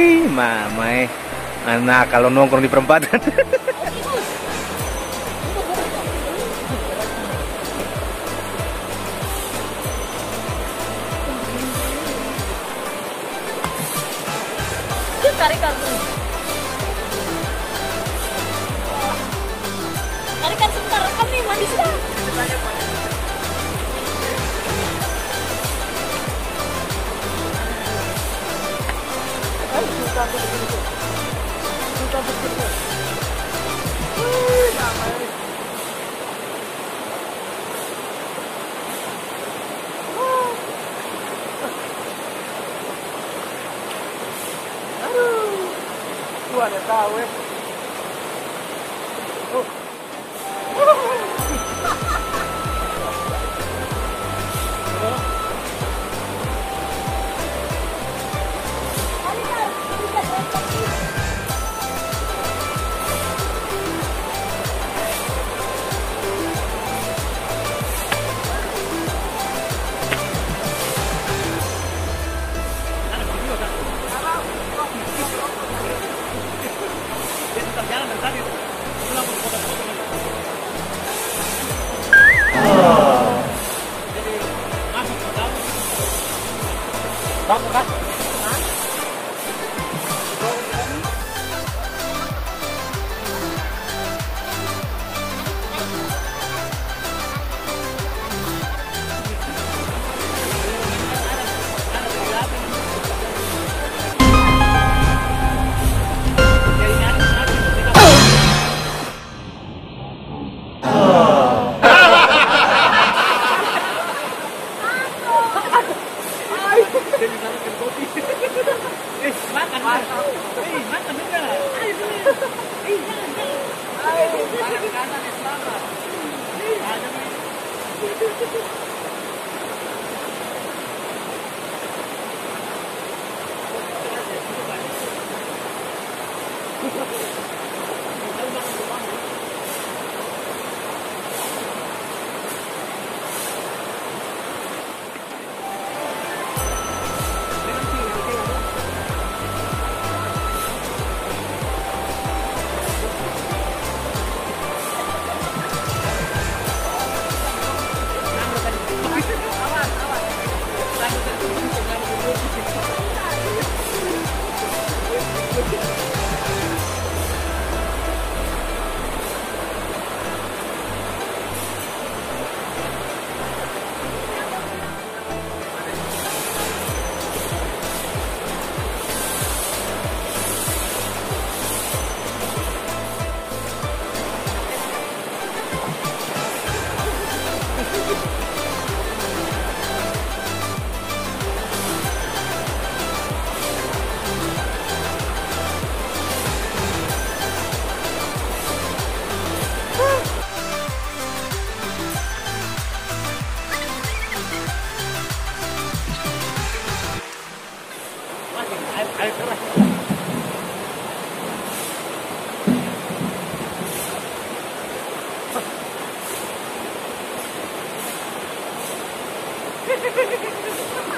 Ih, mamai. Anak kalau nongkrong di perempatan. Tarik kartu. Gua ada tahu ya. Thank you. Ha ha ha ha ha!